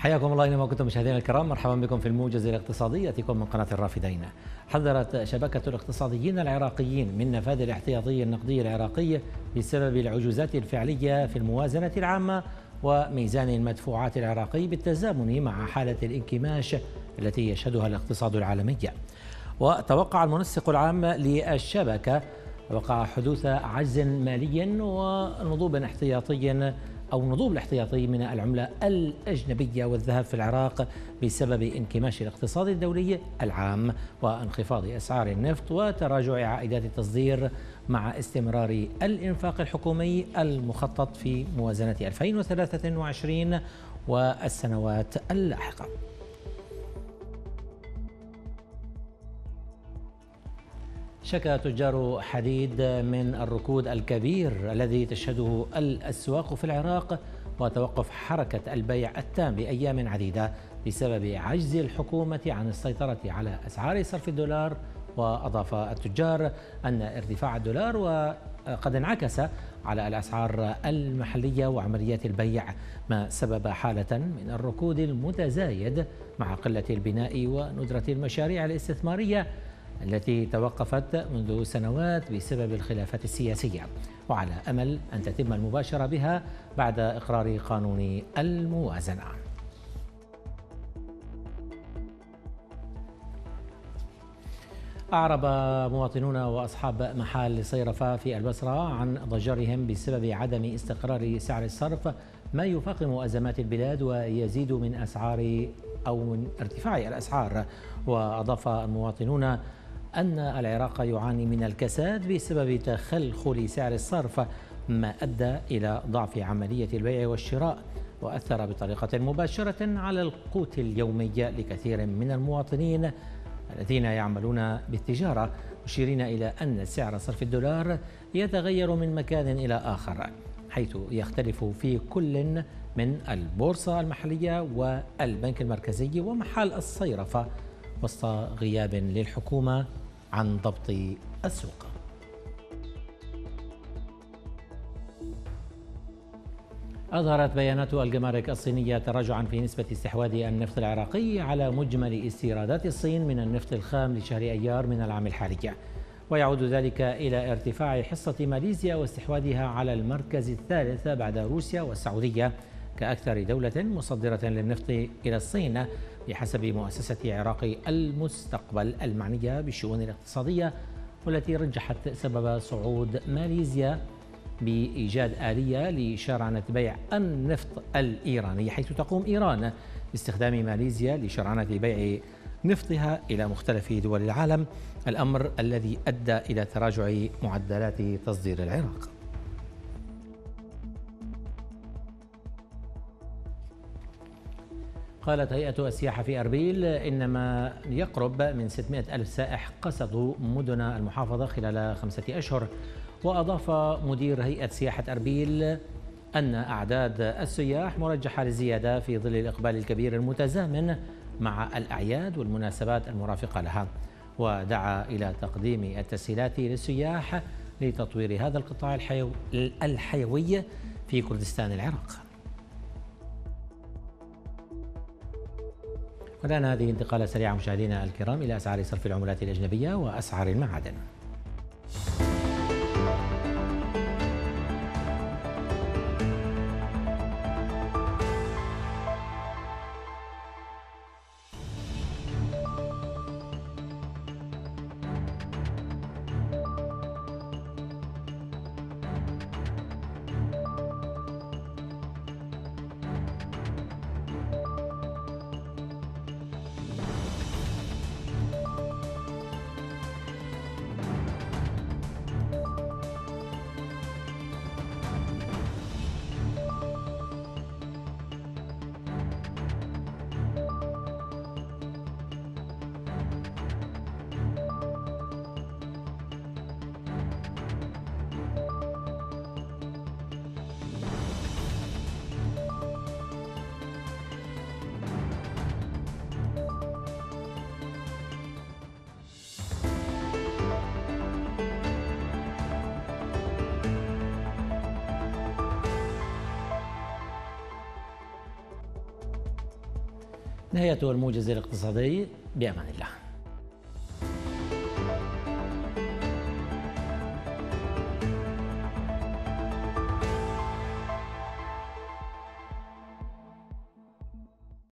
حياكم الله اينما كنتم مشاهدينا الكرام مرحبا بكم في الموجز الاقتصادي يأتيكم من قناة الرافدين. حذرت شبكة الاقتصاديين العراقيين من نفاذ الاحتياطي النقدي العراقي بسبب العجوزات الفعلية في الموازنة العامة وميزان المدفوعات العراقي بالتزامن مع حالة الانكماش التي يشهدها الاقتصاد العالمي. وتوقع المنسق العام للشبكة وقع حدوث عجز مالي ونضوب احتياطي أو نضوب الاحتياطي من العملة الأجنبية والذهب في العراق بسبب انكماش الاقتصاد الدولي العام وانخفاض أسعار النفط وتراجع عائدات التصدير مع استمرار الإنفاق الحكومي المخطط في موازنة 2023 والسنوات اللاحقة. شكى تجار حديد من الركود الكبير الذي تشهده الأسواق في العراق وتوقف حركة البيع التام لأيام عديدة بسبب عجز الحكومة عن السيطرة على أسعار صرف الدولار. وأضاف التجار أن ارتفاع الدولار وقد انعكس على الأسعار المحلية وعمليات البيع ما سبب حالة من الركود المتزايد مع قلة البناء وندرة المشاريع الاستثمارية التي توقفت منذ سنوات بسبب الخلافات السياسية وعلى أمل أن تتم المباشرة بها بعد إقرار قانون الموازنة. أعرب مواطنون وأصحاب محال صيرفة في البصرة عن ضجرهم بسبب عدم استقرار سعر الصرف ما يفاقم أزمات البلاد ويزيد من أسعار أو من ارتفاع الأسعار. وأضاف المواطنون أن العراق يعاني من الكساد بسبب تخلخل سعر الصرف ما أدى إلى ضعف عملية البيع والشراء وأثر بطريقة مباشرة على القوت اليومي لكثير من المواطنين الذين يعملون بالتجارة مشيرين إلى أن سعر صرف الدولار يتغير من مكان إلى آخر حيث يختلف في كل من البورصة المحلية والبنك المركزي ومحال الصيرفة وسط غياب للحكومة. عن ضبط السوق. أظهرت بيانات الجمارك الصينية تراجعا في نسبة استحواذ النفط العراقي على مجمل استيرادات الصين من النفط الخام لشهر أيار من العام الحالي. ويعود ذلك إلى ارتفاع حصة ماليزيا واستحواذها على المركز الثالث بعد روسيا والسعودية. كأكثر دولة مصدرة للنفط إلى الصين بحسب مؤسسة عراقي المستقبل المعنية بالشؤون الاقتصادية والتي رجحت سبب صعود ماليزيا بإيجاد آلية لشرعنة بيع النفط الإيراني حيث تقوم إيران باستخدام ماليزيا لشرعنة بيع نفطها إلى مختلف دول العالم الأمر الذي أدى إلى تراجع معدلات تصدير العراق. قالت هيئة السياحة في أربيل إنما يقرب من 600 ألف سائح قصدوا مدن المحافظة خلال خمسة أشهر. وأضاف مدير هيئة سياحة أربيل أن أعداد السياح مرجحة للزيادة في ظل الإقبال الكبير المتزامن مع الأعياد والمناسبات المرافقة لها. ودعا إلى تقديم التسهيلات للسياح لتطوير هذا القطاع الحيوي في كردستان العراق. والآن هذه انتقالة سريعة مشاهدينا الكرام إلى أسعار صرف العملات الأجنبية وأسعار المعادن. نهاية الموجز الاقتصادي بأمان الله.